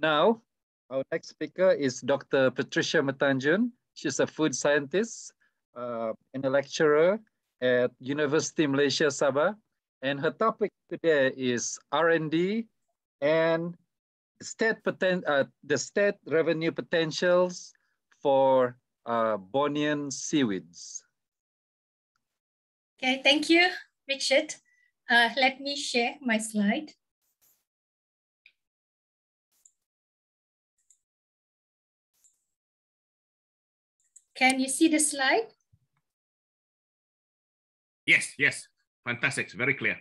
Now, our next speaker is Dr. Patricia Matanjun. She's a food scientist uh, and a lecturer at University Malaysia Sabah. And her topic today is R&D and state poten uh, the state revenue potentials for uh, Bornean seaweeds. Okay, thank you, Richard. Uh, let me share my slide. Can you see the slide? Yes, yes, fantastic, very clear.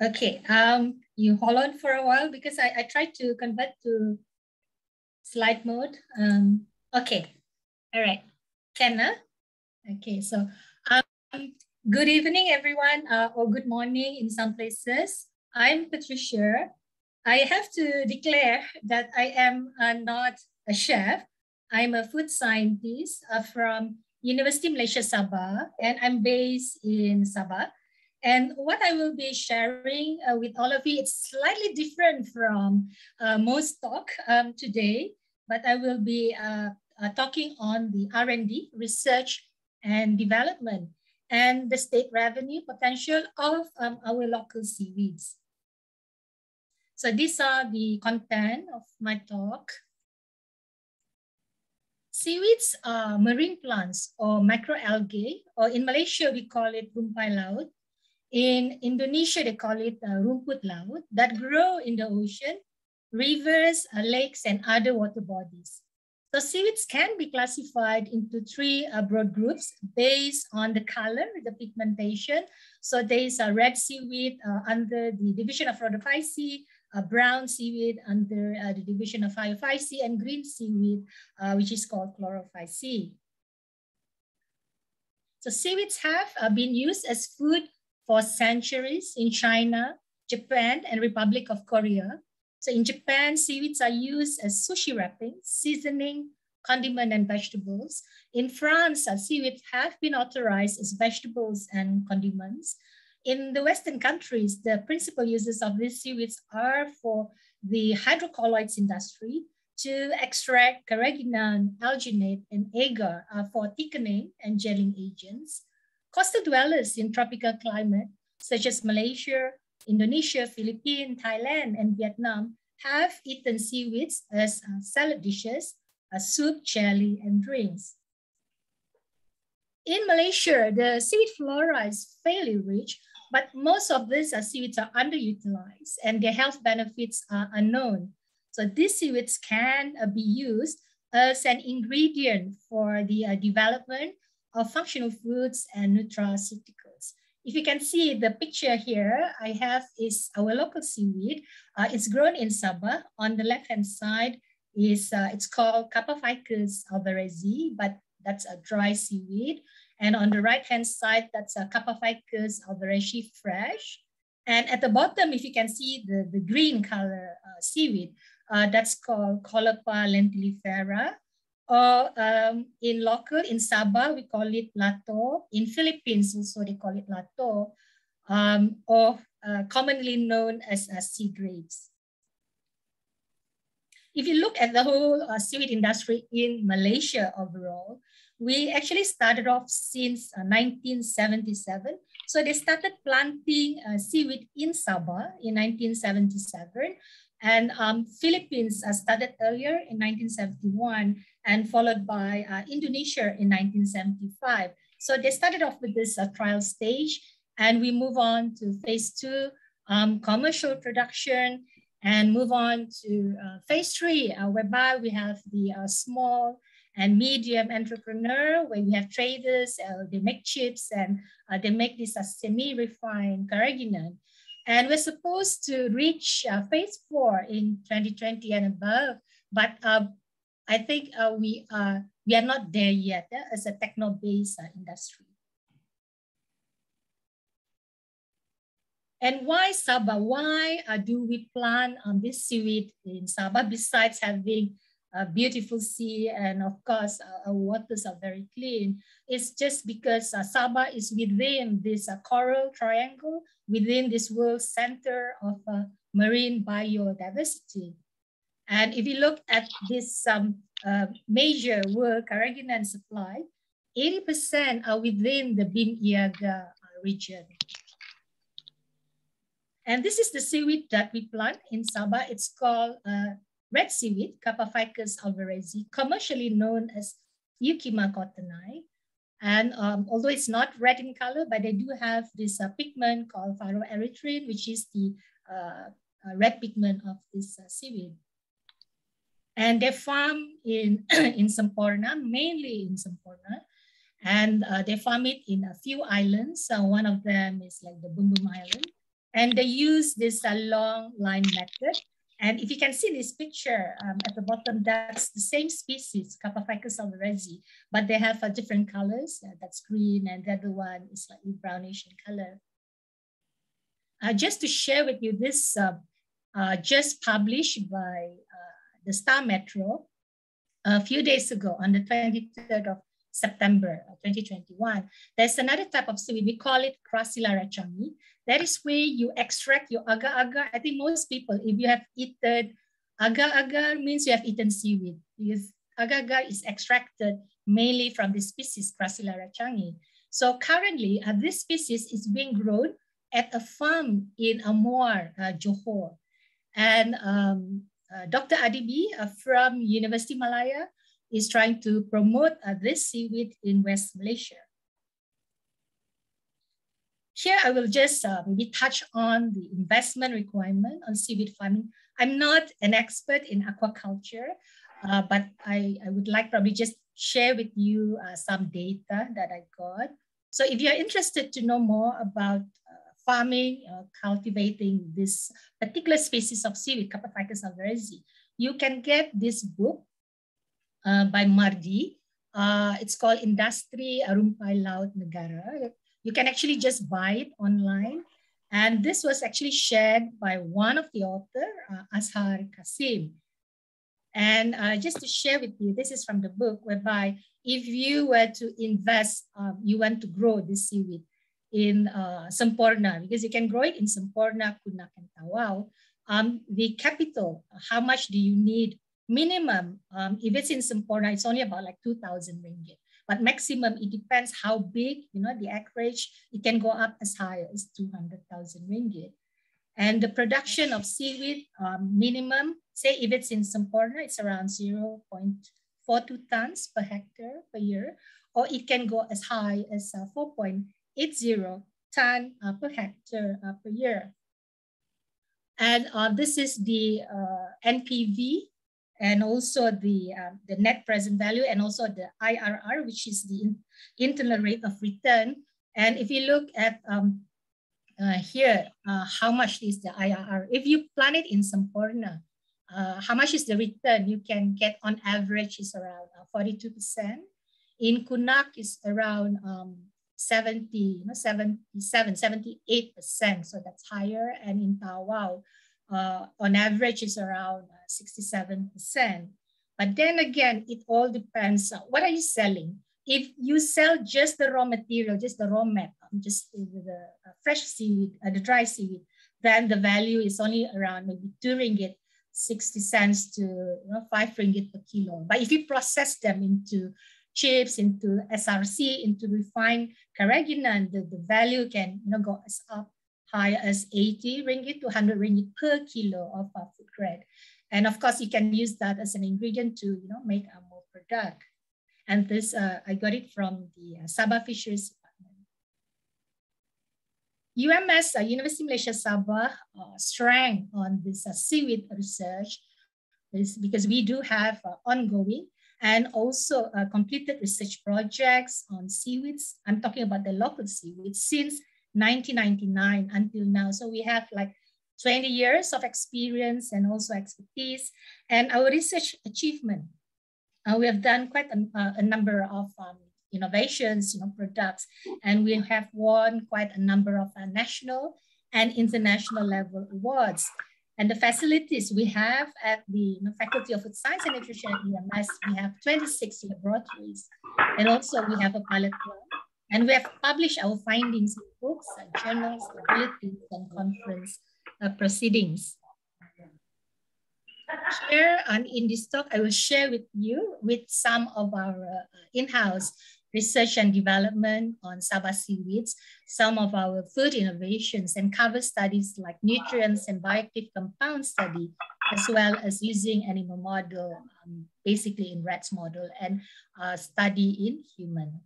Okay, um, you hold on for a while because I, I tried to convert to slide mode. Um, okay, all right, Can uh? Okay, so um, good evening, everyone, uh, or good morning in some places. I'm Patricia. I have to declare that I am uh, not a chef. I'm a food scientist uh, from University Malaysia Sabah, and I'm based in Sabah. And what I will be sharing uh, with all of you, it's slightly different from uh, most talk um, today, but I will be uh, uh talking on the R&D, research and development, and the state revenue potential of um, our local seaweeds. So these are the content of my talk. Seaweeds are marine plants or macroalgae, or in Malaysia, we call it rumpai laut. In Indonesia, they call it uh, rumput laut, that grow in the ocean, rivers, uh, lakes, and other water bodies. So seaweeds can be classified into three uh, broad groups based on the color, the pigmentation. So there is a red seaweed uh, under the division of Rhodophyceae, uh, brown seaweed under uh, the division of Phaeophyceae and green seaweed, uh, which is called Chlorophyceae. So seaweeds have uh, been used as food for centuries in China, Japan, and Republic of Korea. So in Japan, seaweeds are used as sushi wrapping, seasoning, condiment, and vegetables. In France, seaweeds have been authorized as vegetables and condiments. In the Western countries, the principal uses of these seaweeds are for the hydrocolloids industry to extract carrageenan, alginate, and agar for thickening and gelling agents. Coastal dwellers in tropical climate, such as Malaysia, Indonesia, Philippines, Thailand, and Vietnam, have eaten seaweeds as uh, salad dishes, uh, soup, jelly, and drinks. In Malaysia, the seaweed flora is fairly rich, but most of these uh, seaweeds are underutilized and their health benefits are unknown. So these seaweeds can uh, be used as an ingredient for the uh, development of functional foods and nutraceuticals. If you can see the picture here, I have is our local seaweed. Uh, it's grown in Sabah. On the left-hand side is, uh, it's called Kappaphycus alvarezii, but that's a dry seaweed. And on the right-hand side, that's a Kappaphycus alvarezii fresh. And at the bottom, if you can see the, the green color uh, seaweed, uh, that's called Caulerpa lentillifera. Or um, in local, in Sabah, we call it lato. In Philippines, also they call it lato. Um, or uh, commonly known as uh, sea grapes. If you look at the whole uh, seaweed industry in Malaysia overall, we actually started off since uh, 1977. So they started planting uh, seaweed in Sabah in 1977. And um, Philippines uh, started earlier in 1971 and followed by uh, Indonesia in 1975. So they started off with this uh, trial stage and we move on to phase two, um, commercial production and move on to uh, phase three, whereby we have the small and medium entrepreneur where we have traders, uh, they make chips and uh, they make this uh, semi-refined carrageenan. And we're supposed to reach uh, phase four in 2020 and above, but uh, I think uh, we, are, we are not there yet as a techno-based industry. And why Sabah? Why do we plan on this seaweed in Sabah besides having a beautiful sea, and of course, uh, our waters are very clean. It's just because uh, Sabah is within this uh, coral triangle, within this world center of uh, marine biodiversity. And if you look at this um, uh, major world carrageenan supply, 80% are within the BIMP-EAGA uh, region. And this is the seaweed that we plant in Sabah. It's called uh, red seaweed, Kappaphycus alvarezii, commercially known as Eucheuma cottonii. And um, although it's not red in color, but they do have this uh, pigment called phycoerythrin, which is the uh, uh red pigment of this uh, seaweed. And they farm in, in Semporna, mainly in Semporna. And uh, they farm it in a few islands. So one of them is like the Bumbum Island. And they use this long line method and if you can see this picture um, at the bottom, that's the same species, Kappaphycus alvarezii, but they have uh, different colors. Uh, that's green and the other one is slightly brownish in color. Uh, just to share with you this, uh, uh, just published by uh, the Star Metro a few days ago on the 23rd of September 2021. There's another type of seaweed, we call it Gracilaria changii. That is where you extract your agar-agar. I think most people, if you have eaten agar-agar means you have eaten seaweed because agar-agar is extracted mainly from the species Gracilaria changii. So currently, uh, this species is being grown at a farm in Amoar, uh, Johor. And um, uh, Dr. Adibi uh, from University Malaya is trying to promote this seaweed in West Malaysia. Here, I will just uh, maybe touch on the investment requirement on seaweed farming. I'm not an expert in aquaculture, uh, but I, I would like probably just share with you uh, some data that I got. So if you're interested to know more about uh, farming, uh, cultivating this particular species of seaweed, Kappaphycus alvarezii, you can get this book uh, by Mardi. it's called Industri Rumpai Laut Negara. You can actually just buy it online. And this was actually shared by one of the author, uh, Azhar Kasim. And uh, just to share with you, this is from the book, whereby if you were to invest, um, you want to grow this seaweed in uh, Semporna, because you can grow it in Semporna, Kunak, and Tawau. Um, the capital, how much do you need minimum? Um, if it's in Semporna, it's only about like 2,000 ringgit. But maximum, it depends how big, you know, the acreage, it can go up as high as 200,000 ringgit. And the production of seaweed, um, minimum, say if it's in Semporna, it's around 0.42 tons per hectare per year, or it can go as high as uh, 4.80 ton uh, per hectare uh, per year. And uh, this is the uh, NPV and also the, uh, the net present value and also the IRR, which is the in, internal rate of return. And if you look at um, uh, here, uh, how much is the IRR? If you plan it in Semporna, uh, how much is the return you can get on average is around 42%. Uh, in Kunak is around um, 70, you know, 77, 78%. So that's higher. And in Tawau, uh, on average is around 67%. Uh, but then again, it all depends. What are you selling? If you sell just the raw material, just the raw metal, just the, uh, fresh seaweed, uh, the dry seaweed, then the value is only around maybe two ringgit, 60 cents to you know, five ringgit per kilo. But if you process them into chips, into SRC, into refined carrageenan, the, the value can you know, go up high as 80 ringgit to 100 ringgit per kilo of our food grade. And of course, you can use that as an ingredient to you know, make a more product. And this, uh, I got it from the uh, Sabah Fisheries Department. UMS, uh, University Malaysia Sabah, uh, strength on this uh, seaweed research is because we do have uh, ongoing and also uh, completed research projects on seaweeds. I'm talking about the local seaweeds since 1999 until now. So we have like 20 years of experience and also expertise. And our research achievement, uh, we have done quite a, uh, a number of um, innovations, you know, products, and we have won quite a number of uh, national and international level awards. And the facilities we have at the Faculty of Food Science and Nutrition at UMS, we have 26 laboratories. And also we have a pilot and we have published our findings in books, journals, bulletins, and conference uh, proceedings. here and in this talk, I will share with you with some of our uh, in-house research and development on Sabah seaweeds, some of our food innovations and cover studies like nutrients and bioactive compound study, as well as using animal model, um, basically in rats model and uh, study in human.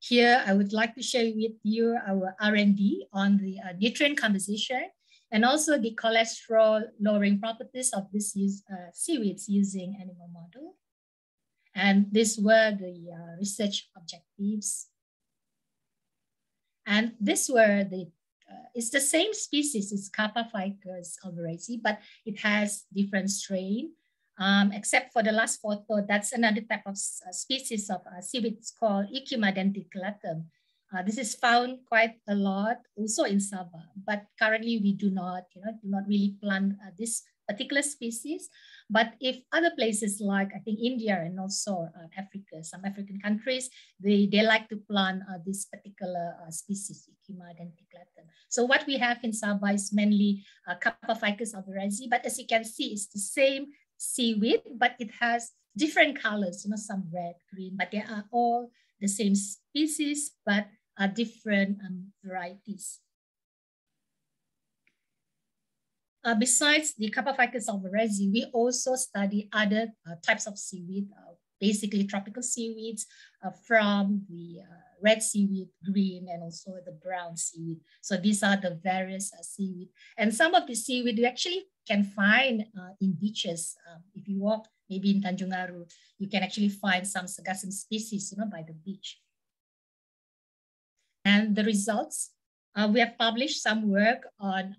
Here, I would like to share with you our R&D on the uh, nutrient composition and also the cholesterol lowering properties of this use, uh, seaweeds using animal model. And these were the uh, research objectives. And this were the, uh, it's the same species, it's Kappaphycus but it has different strain. Um, except for the last photo, that's another type of uh, species of uh, called Eucheuma denticulata. Uh, this is found quite a lot also in Sabah, but currently we do not, you know, do not really plant uh, this particular species. But if other places like I think India and also uh, Africa, some African countries, they, they like to plant uh, this particular uh, species, Eucheuma denticulata. So what we have in Sabah is mainly uh, ficus alvarezi, but as you can see, it's the same seaweed, but it has different colors, you know, some red, green, but they are all the same species, but are different um, varieties. Uh, besides the ficus alvarezi, we also study other uh, types of seaweed, uh, basically tropical seaweeds uh, from the uh, red seaweed, green, and also the brown seaweed. So these are the various uh, seaweed. And some of the seaweed you actually can find in beaches. Um, if you walk maybe in Tanjung Aru, you can actually find some sargassum species you know, by the beach. And the results, we have published some work on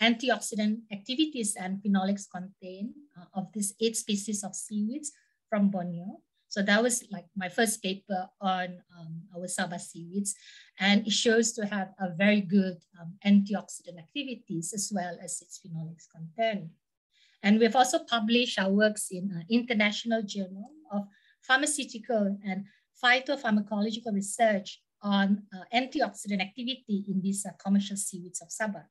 antioxidant activities and phenolics content uh, of these eight species of seaweeds from Borneo. So that was like my first paper on um, our Sabah seaweeds. And it shows to have a very good um, antioxidant activities as well as its phenolics content. And we've also published our works in uh, International Journal of Pharmaceutical and Phytopharmacological Research on uh, antioxidant activity in these uh, commercial seaweeds of Sabah.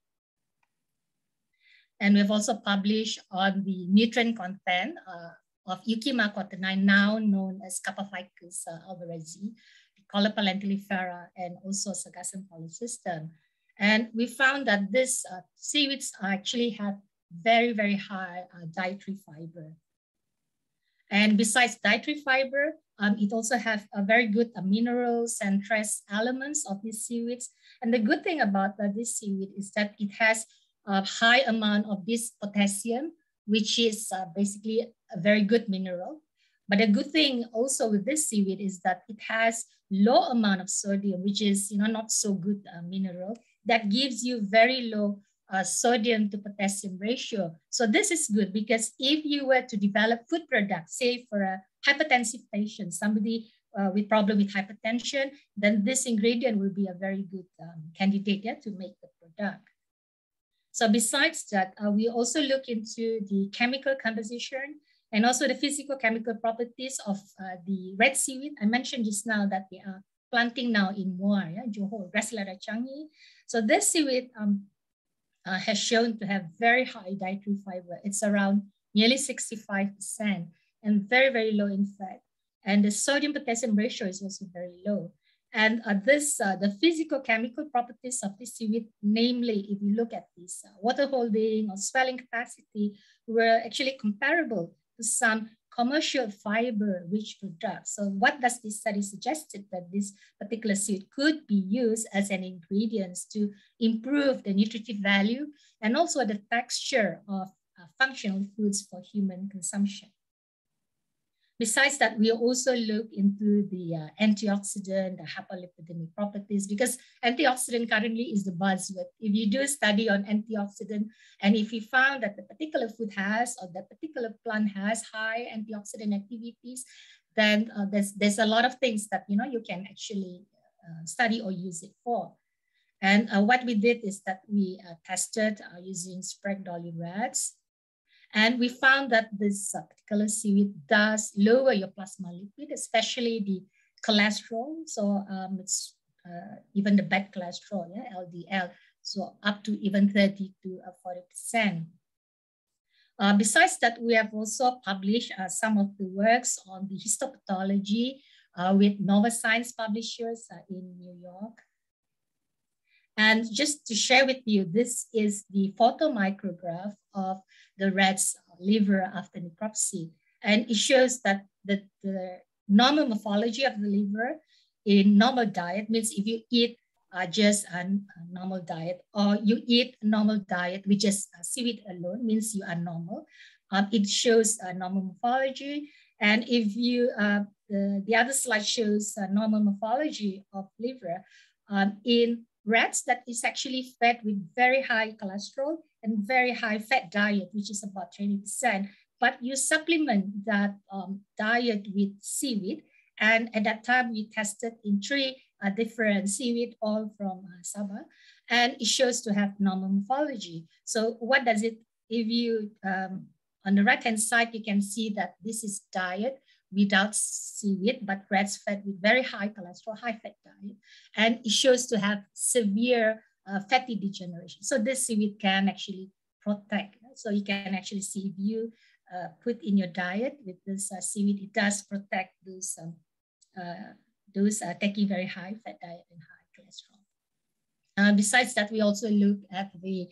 And we've also published on the nutrient content uh, of Eucheuma cottonii, now known as Kappaphycus uh, alvarezi, Caulerpa lentillifera, and also Sargassum polycystum. And we found that these uh, seaweeds actually have very, very high uh, dietary fiber. And besides dietary fiber, um, it also has a very good uh, minerals and trace elements of these seaweeds. And the good thing about uh, this seaweed is that it has a high amount of this potassium, which is uh, basically a very good mineral. But a good thing also with this seaweed is that it has low amount of sodium, which is you know not so good uh, mineral that gives you very low uh, sodium to potassium ratio. So this is good because if you were to develop food products, say for a hypertensive patient, somebody uh, with problem with hypertension, then this ingredient will be a very good um, candidate yeah, to make the product. So besides that, uh, we also look into the chemical composition and also the physical chemical properties of uh, the red seaweed. I mentioned just now that we are planting now in Muar, yeah, Johor, Gracilaria changii. So this seaweed um, uh, has shown to have very high dietary fiber. It's around nearly 65% and very, very low in fat. And the sodium potassium ratio is also very low. And uh, this, uh, the physical chemical properties of this seaweed, namely, if you look at this uh, water holding or swelling capacity, were actually comparable to some commercial fiber rich products. So what does this study suggested that this particular seed could be used as an ingredient to improve the nutritive value and also the texture of uh, functional foods for human consumption. Besides that, we also look into the uh, antioxidant, the hyperlipidemic properties, because antioxidant currently is the buzzword. If you do a study on antioxidant, and if you found that the particular food has or that particular plant has high antioxidant activities, then uh, there's, there's a lot of things that you know you can actually uh, study or use it for. And uh, what we did is that we uh, tested uh, using Sprague Dawley rats and we found that this uh, particular seaweed does lower your plasma lipid, especially the cholesterol. So um, it's uh, even the bad cholesterol, yeah, LDL. So up to even 30 to uh, 40%. Uh, besides that, we have also published uh, some of the works on the histopathology uh, with Nova Science publishers uh, in New York. And just to share with you, this is the photomicrograph of the rat's liver after necropsy. And it shows that the, the normal morphology of the liver in normal diet means if you eat uh, just a, normal diet or you eat normal diet just uh, seaweed alone means you are normal. Um, it shows a normal morphology. And if you, uh, the, the other slide shows normal morphology of liver um, in rats that is actually fed with very high cholesterol and very high fat diet, which is about 20%. But you supplement that um, diet with seaweed. And at that time, we tested in three uh, different seaweed, all from uh, Sabah, and it shows to have normal morphology. So what does it, if you, um, on the right-hand side, you can see that this is diet without seaweed, but rats fed with very high cholesterol, high fat diet. And it shows to have severe uh, fatty degeneration. So this seaweed can actually protect. So you can actually see if you uh, put in your diet with this uh, seaweed, it does protect those, um, uh, those uh, taking very high fat diet and high cholesterol. Uh, besides that, we also look at the,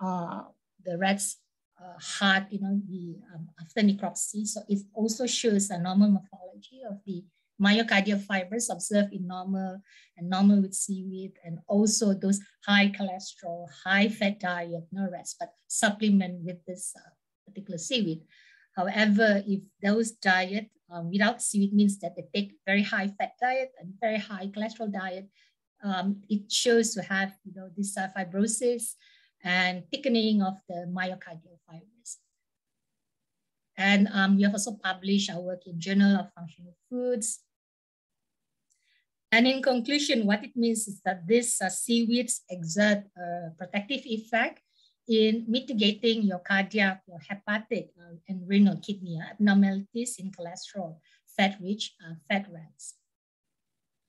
the rats uh, heart, you know, the um, after necropsy. So it also shows a normal morphology of the myocardial fibers observed in normal and normal with seaweed, and also those high cholesterol, high fat diet, no rest, but supplement with this uh, particular seaweed. However, if those diet um, without seaweed means that they take very high fat diet and very high cholesterol diet, um, it shows to have you know this uh, fibrosis and thickening of the myocardial fibers. And um, we have also published our work in Journal of Functional Foods. And in conclusion, what it means is that these uh, seaweeds exert a protective effect in mitigating your cardiac, your hepatic, uh, and renal kidney abnormalities in cholesterol, fat-rich uh, fat rats.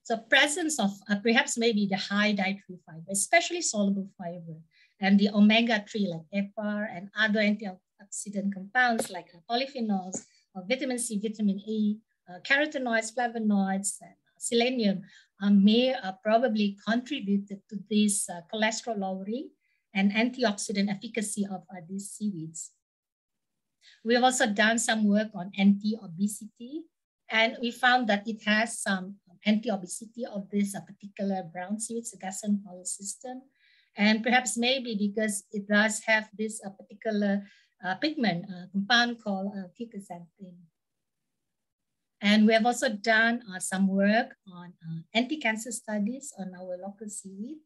So presence of uh, perhaps maybe the high dietary fiber, especially soluble fiber, and the omega-3 like EPA and other antioxidant compounds like polyphenols, uh, vitamin C, vitamin E, uh, carotenoids, flavonoids, and uh, selenium may probably contribute to this cholesterol lowering and antioxidant efficacy of these seaweeds. We have also done some work on anti-obesity, and we found that it has some anti-obesity of this particular brown seaweed, the Sargassum polycystum, and perhaps maybe because it does have this uh, particular uh, pigment uh, compound called uh, And we have also done uh, some work on uh, anti-cancer studies on our local seaweed.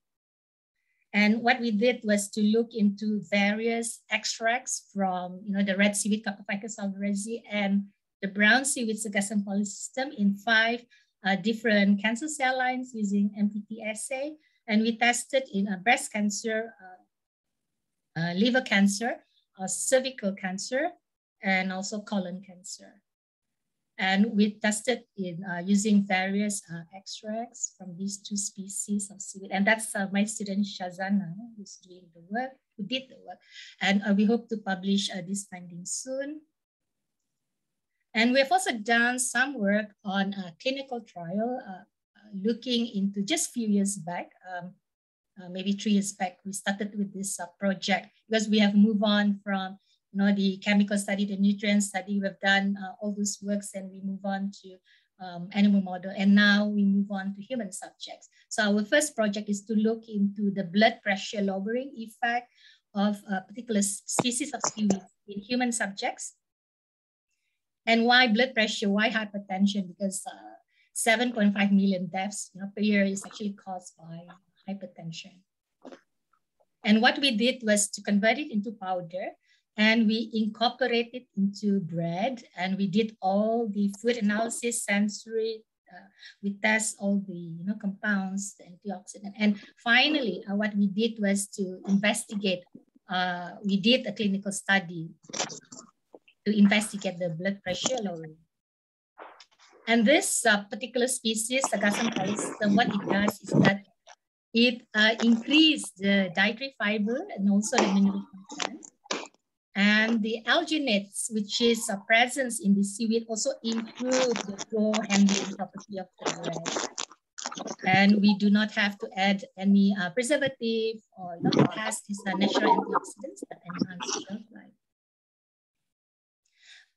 And what we did was to look into various extracts from you know, the red seaweed Kappaphycus alvarezii and the brown seaweed Sargassum polycystum in five uh, different cancer cell lines using MTT assay and we tested in a breast cancer, uh, uh, liver cancer, uh, cervical cancer, and also colon cancer. And we tested in uh, using various uh, extracts from these two species of seaweed. And that's uh, my student Shazana who's doing the work, who did the work. And we hope to publish this finding soon. And we've also done some work on a clinical trial looking into just few years back, um, uh, maybe three years back, we started with this uh, project because we have moved on from you know the chemical study, the nutrient study. We've done uh, all those works, and we move on to um, animal model, and now we move on to human subjects. So our first project is to look into the blood pressure lowering effect of a particular species of seaweed in human subjects. And why blood pressure? Why hypertension? Because uh, 7.5 million deaths you know, per year is actually caused by hypertension. And what we did was to convert it into powder and we incorporated it into bread and we did all the food analysis, sensory, uh, we test all the you know, compounds, the antioxidant. And finally, uh, what we did was to investigate, uh, we did a clinical study to investigate the blood pressure lowering. And this uh, particular species, Sargassum polycystum, what it does is that it uh, increases the dietary fiber and also the mineral content. And the alginates, which is a presence in the seaweed, also improve the flow handling property of the bread. And we do not have to add any uh, preservative or you know, it has these uh, natural antioxidants that enhance shelf life.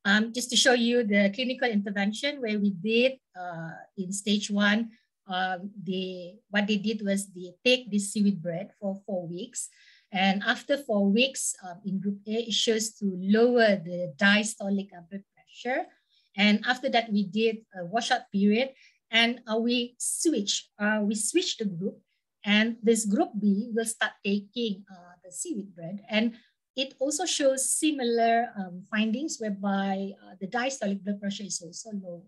Um, just to show you the clinical intervention where we did uh, in stage one, um, they, what they did was they take this seaweed bread for four weeks and after four weeks um, in group A, it shows to lower the diastolic blood pressure. And after that, we did a washout period and uh, we switch, uh, we switch the group and this group B will start taking uh, the seaweed bread. And it also shows similar um, findings whereby uh, the diastolic blood pressure is also lower.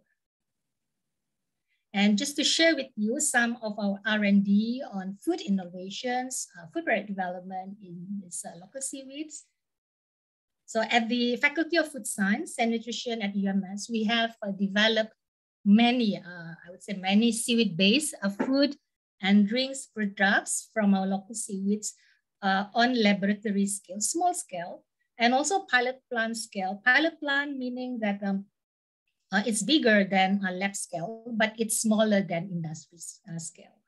And just to share with you some of our R&D on food innovations, uh, food product development in this uh, local seaweeds. So at the Faculty of Food Science and Nutrition at UMS, we have uh, developed many, uh, I would say many seaweed-based uh, food and drinks products from our local seaweeds uh, on laboratory scale, small scale, and also pilot plant scale. Pilot plant meaning that um, uh, it's bigger than a lab scale, but it's smaller than industry uh, scale.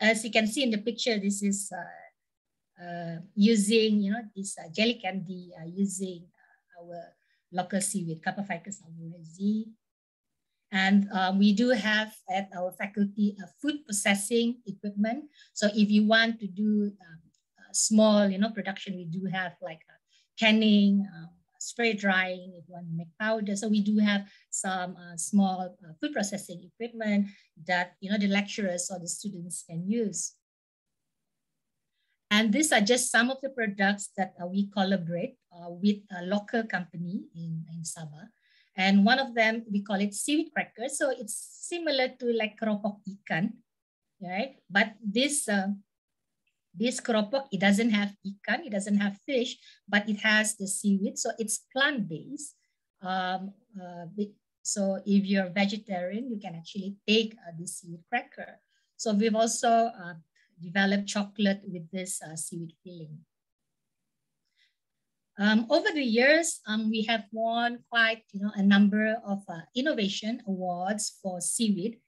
As you can see in the picture, this is uh, uh using, you know, this uh, jelly candy using our local seaweed, Kappaphycus alvarezii. And um, we do have at our faculty a food processing equipment. So if you want to do um, small, you know, production, we do have like canning, um, spray drying, if you want to make powder. So we do have some uh, small uh, food processing equipment that you know the lecturers or the students can use. And these are just some of the products that uh, we collaborate uh, with a local company in, in Sabah. And one of them, we call it seaweed crackers. So it's similar to like keropok ikan, right? But this uh, this keropok, it doesn't have ikan, it doesn't have fish, but it has the seaweed. So it's plant-based. Um, uh, so if you're vegetarian, you can actually take uh, this seaweed cracker. So we've also uh, developed chocolate with this uh, seaweed filling. Um, over the years, um, we have won quite you know, a number of uh, innovation awards for seaweed.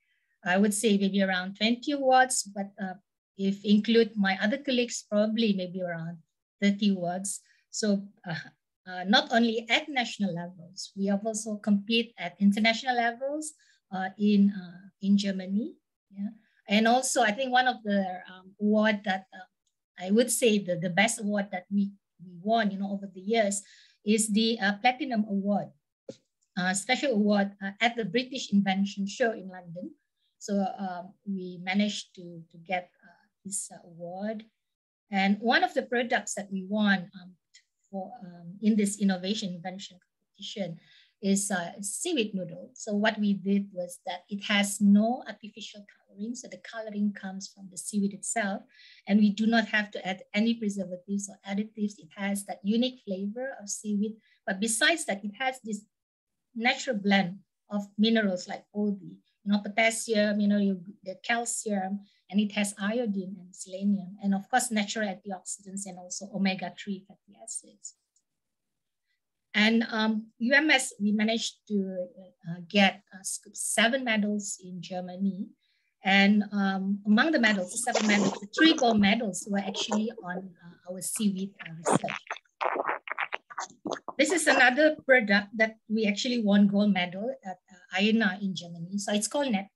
I would say maybe around 20 awards, but uh, if include my other colleagues, probably maybe around 30 words. So uh, uh, not only at national levels, we have also compete at international levels uh, in, uh, in Germany. Yeah. And also I think one of the um, award that uh, I would say the, the best award that we, we won you know, over the years is the uh, Platinum Award, special award at the British Invention Show in London. So um, we managed to, to get this award. And one of the products that we won um, for, um, in this innovation invention competition is uh, seaweed noodle. So what we did was that it has no artificial coloring. So the coloring comes from the seaweed itself. And we do not have to add any preservatives or additives. It has that unique flavor of seaweed. But besides that, it has this natural blend of minerals like all the you know, potassium, you know, the calcium, and it has iodine and selenium, and of course, natural antioxidants and also omega-3 fatty acids. And um, UMS, we managed to uh, get uh, seven medals in Germany. And um, among the medals, the seven medals, the three gold medals were actually on uh, our seaweed uh, research. This is another product that we actually won gold medal at uh, INA in Germany. So it's called Nepti.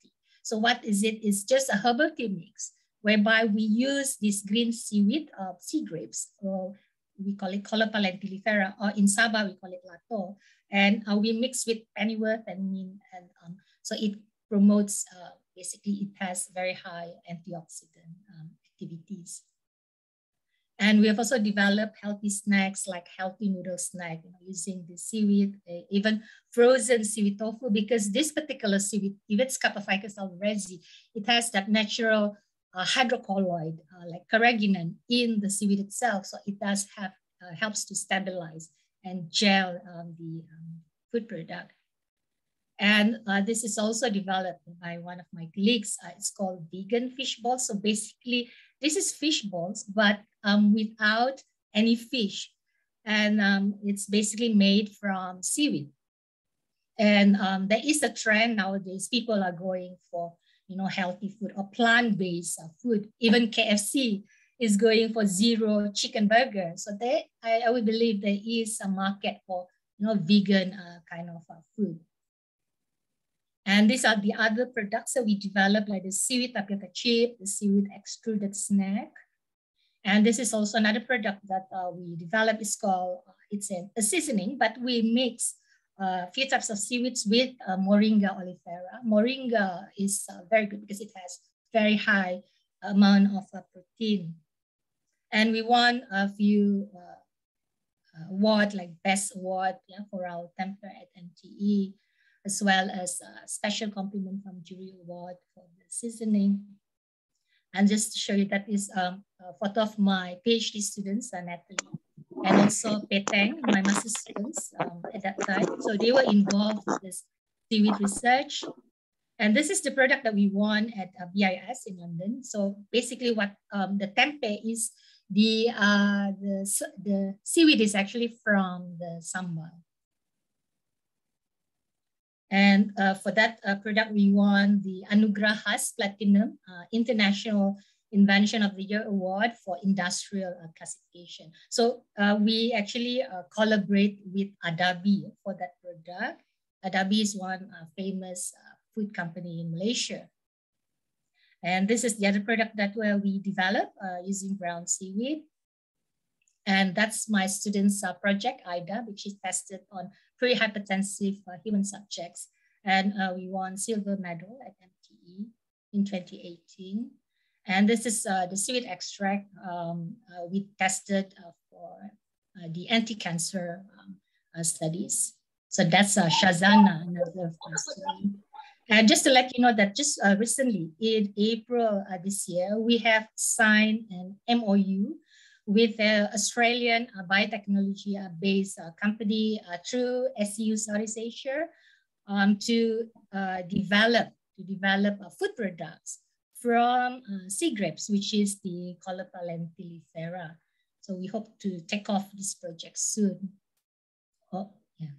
So what is it? It's just a herbal tea mix whereby we use this green seaweed of sea grapes, or we call it Caulerpa lentillifera, or in Sabah we call it lato, and uh, we mix with pennywort and mint, and um, so it promotes. Uh, basically, it has very high antioxidant um, activities. And we have also developed healthy snacks like healthy noodle snack, you know, using the seaweed, uh, even frozen seaweed tofu, because this particular seaweed, even Kappaphycus alvarezii, it has that natural uh, hydrocolloid, uh, like carrageenan in the seaweed itself. So it does have, uh, helps to stabilize and gel um, the um, food product. And uh, this is also developed by one of my colleagues. Uh, it's called vegan fish balls. So basically, this is fish balls, but um, without any fish. And um, it's basically made from seaweed. And um, there is a trend nowadays. People are going for, you know, healthy food or plant-based uh, food. Even KFC is going for zero chicken burger. So there, I, I would believe there is a market for, you know, vegan uh, kind of uh, food. And these are the other products that we developed, like the seaweed tapioca chip, the seaweed extruded snack. And this is also another product that uh, we developed. It's called, uh, it's a, a, seasoning, but we mix a uh, few types of seaweeds with uh, Moringa oleifera. Moringa is uh, very good because it has very high amount of uh, protein. And we won a few award, like best award yeah, for our tempeh at MTE as well as a special compliment from jury award for the seasoning. And just to show you that is um, a photo of my PhD students, uh, Natalie, and also Peteng, my master students um, at that time. So they were involved with this seaweed research. And this is the product that we won at uh, BIS in London. So basically what um, the tempeh is, the, uh, the, the seaweed is actually from the sambal. And uh, for that uh, product, we won the Anugrahas Platinum uh, International Invention of the Year Award for Industrial uh, Classification. So uh, we actually uh, collaborate with Adabi for that product. Adabi is one famous food company in Malaysia. And this is the other product that we developed using brown seaweed. And that's my student's project, IDA, which is tested on pre-hypertensive uh, human subjects. And uh, we won silver medal at MTE in 2018. And this is uh, the seaweed extract um, uh, we tested uh, for the anti-cancer um, studies. So that's uh, Shazana, another student. And just to let you know that just recently in April this year, we have signed an MOU with an Australian uh, biotechnology-based uh, company uh, through SCU Southeast Asia um, to develop to develop food products from sea grapes, which is the lentillifera. So we hope to take off this project soon. Oh, yeah.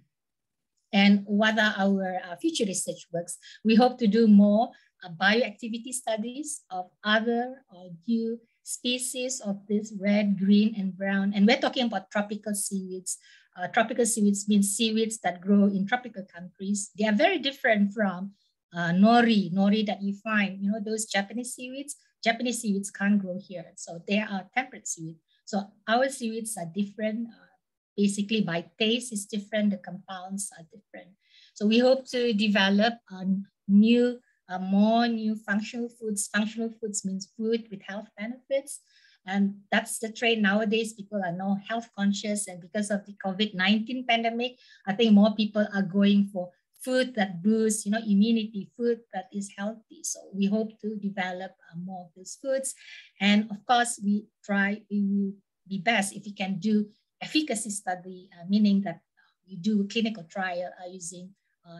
And what are our uh, future research works? We hope to do more uh, bioactivity studies of other or new species of this red, green, and brown. And we're talking about tropical seaweeds. Uh, tropical seaweeds means seaweeds that grow in tropical countries. They are very different from uh, nori, nori that you find, you know, those Japanese seaweeds. Japanese seaweeds can't grow here. So they are temperate seaweed. So our seaweeds are different. Uh, basically by taste is different, the compounds are different. So we hope to develop a new uh, more new functional foods. Functional foods means food with health benefits. And that's the trend nowadays. People are now health conscious. And because of the COVID-19 pandemic, I think more people are going for food that boosts you know, immunity, food that is healthy. So we hope to develop uh, more of those foods. And of course, we try, we will be best if we can do efficacy study, uh, meaning that we do clinical trial uh, using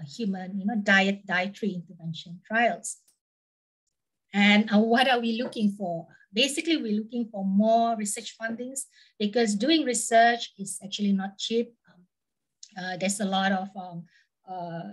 human you know, diet, dietary intervention trials. And uh, what are we looking for? Basically, we're looking for more research fundings because doing research is actually not cheap. Um, uh, there's a lot of um, uh,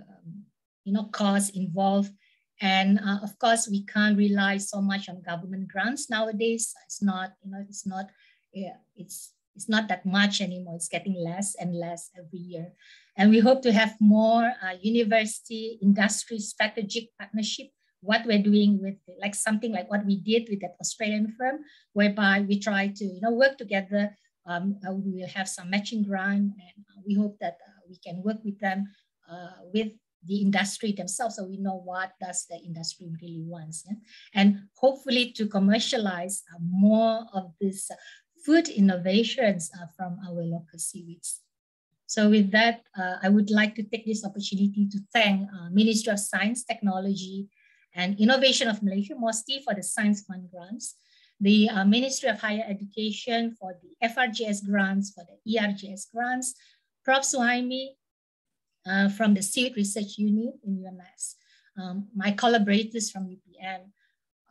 you know, costs involved. And uh, of course, we can't rely so much on government grants nowadays. It's not, you know, it's not, yeah, it's it's not that much anymore. It's getting less and less every year. And we hope to have more uh, university industry strategic partnership, what we're doing with like something like what we did with that Australian firm, whereby we try to you know, work together. Um, uh, we will have some matching grant and we hope that uh, we can work with them uh, with the industry themselves so we know what does the industry really wants yeah? and hopefully to commercialize uh, more of this uh, food innovations from our local seaweeds. So with that, uh, I would like to take this opportunity to thank uh, Ministry of Science, Technology, and Innovation of Malaysia, MOSTI, for the Science Fund grants, the uh, Ministry of Higher Education for the FRGS grants, for the ERGS grants, Prof. Suhaimi uh, from the Seed Research Unit in UMS, um, my collaborators from UPM,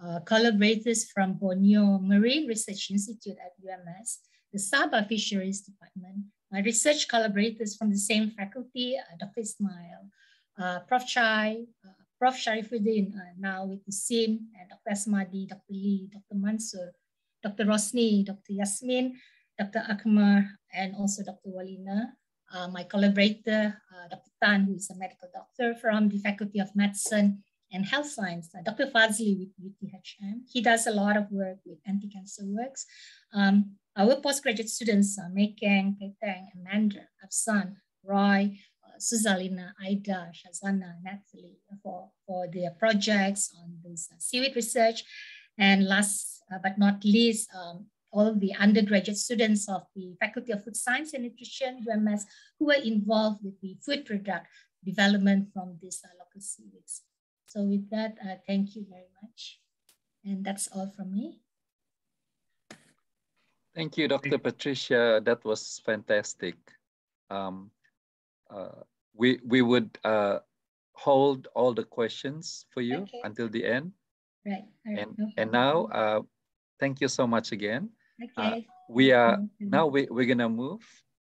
uh, collaborators from Borneo Marine Research Institute at UMS, the Sabah Fisheries Department, my research collaborators from the same faculty, uh, Dr. Ismail, uh, Prof. Chai, uh, Prof. Sharifuddin, now with the same, Dr. Asmadi, Dr. Lee, Dr. Mansur, Dr. Rosni, Dr. Yasmin, Dr. Akmar, and also Dr. Walina. Uh, my collaborator, uh, Dr. Tan, who is a medical doctor from the Faculty of Medicine and Health Science, uh, Dr. Fazli with UTHM. He does a lot of work with anti-cancer works. Um, our postgraduate students, uh, Mekeng, Peteng, Amanda, Afsan, Roy, uh, Suzalina, Aida, Shazana, Natalie for, for their projects on this uh, seaweed research. And last uh, but not least, um, all the undergraduate students of the Faculty of Food Science and Nutrition, UMS, who were involved with the food product development from these uh, local seaweeds. So with that, uh, thank you very much. And that's all from me. Thank you, Dr. Patricia. That was fantastic. Um, uh, we, we would uh, hold all the questions for you okay. until the end. Right. right. And, no and now, uh, thank you so much again. Uh, okay. we are, now we, we're gonna move